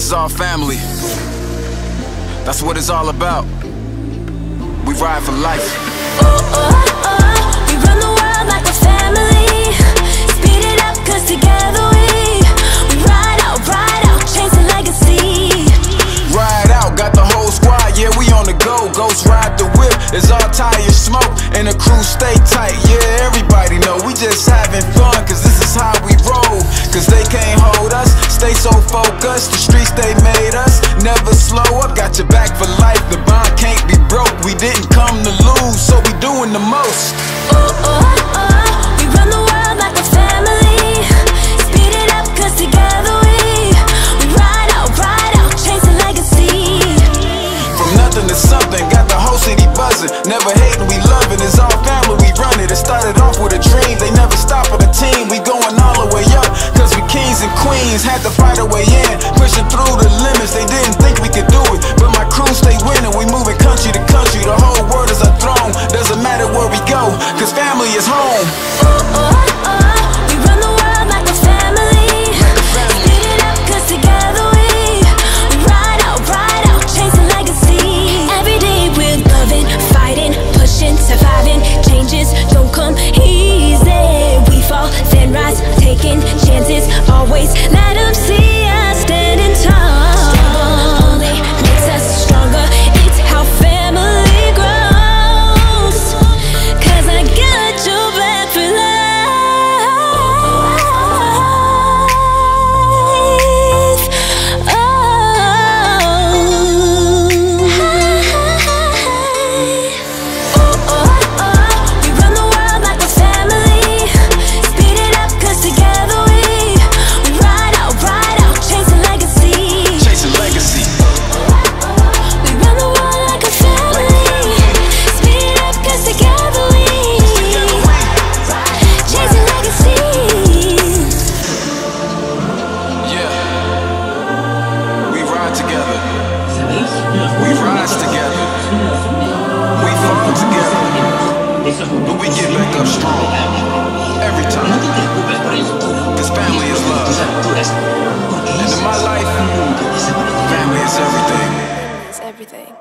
This is our family. That's what it's all about. We ride for life. Oh, oh, oh, we run the world like a family. Speed it up, cause together we, we ride out, ride out, chasing legacy. Ride out, got the whole squad, yeah, we on the go. Ghost ride the whip, it's all tires smoke, and the crew stay tight. Yeah, everybody know we just having fun, cause this is stay so focused. The streets they made us, never slow up. Got your back for life, the bond can't be broke. We didn't come to lose, so we doing the most. Oh, oh, we run the world like a family. Speed it up, cause together we, we ride out, ride out, chasing legacy. From nothing to something, got the whole city buzzing. Never hating, we loving, it's all family, we run it. It started off with a kings. Had to fight our way in, pushing through the limits. They didn't think we could do it, but my crew stay winning. We moving country to country, the whole world is our throne. Doesn't matter where we go, cause family is home. Oh, oh, we up strong. Every time. This family is love. And in my life, family is everything. It's everything.